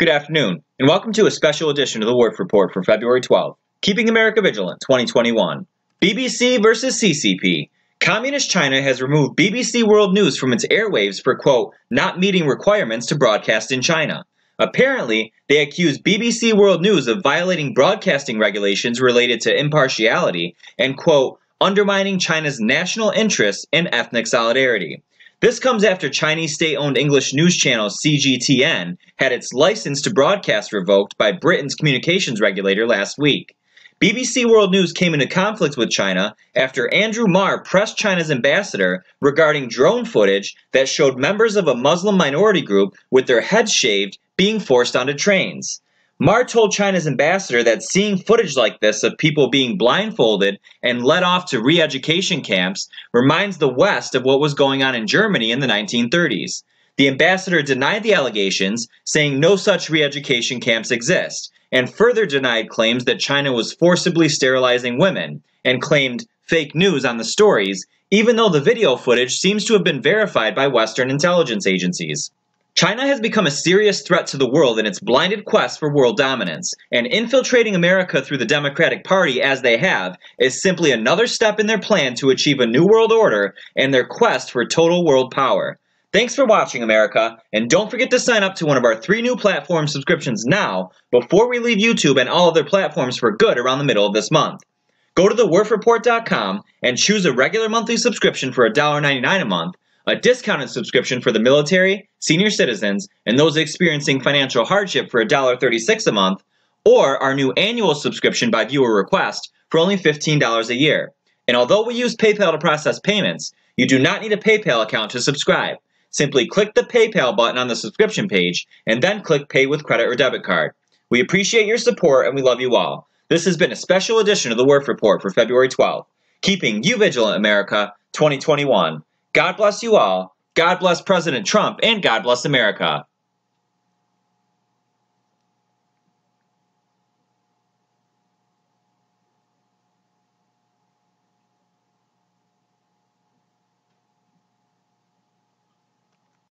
Good afternoon, and welcome to a special edition of the Werff Report for February 12, Keeping America Vigilant 2021. BBC versus CCP. Communist China has removed BBC World News from its airwaves for, quote, not meeting requirements to broadcast in China. Apparently, they accuse BBC World News of violating broadcasting regulations related to impartiality and, quote, undermining China's national interests and ethnic solidarity. This comes after Chinese state owned English news channel CGTN had its license to broadcast revoked by Britain's communications regulator last week. BBC World News came into conflict with China after Andrew Marr pressed China's ambassador regarding drone footage that showed members of a Muslim minority group with their heads shaved being forced onto trains. Marr told China's ambassador that seeing footage like this of people being blindfolded and led off to re education camps reminds the West of what was going on in Germany in the 1930s. The ambassador denied the allegations, saying no such re education camps exist, and further denied claims that China was forcibly sterilizing women, and claimed fake news on the stories, even though the video footage seems to have been verified by Western intelligence agencies. China has become a serious threat to the world in its blinded quest for world dominance, and infiltrating America through the Democratic Party as they have is simply another step in their plan to achieve a new world order and their quest for total world power. Thanks for watching, America, and don't forget to sign up to one of our three new platform subscriptions now before we leave YouTube and all other platforms for good around the middle of this month. Go to thewerffreport.com and choose a regular monthly subscription for $1.99 a month a discounted subscription for the military, senior citizens, and those experiencing financial hardship for $1.36 a month, or our new annual subscription by viewer request for only $15 a year. And although we use PayPal to process payments, you do not need a PayPal account to subscribe. Simply click the PayPal button on the subscription page and then click Pay with Credit or Debit Card. We appreciate your support and we love you all. This has been a special edition of the Werff Report for February 12th. Keeping you vigilant, America 2021. God bless you all. God bless President Trump, and God bless America.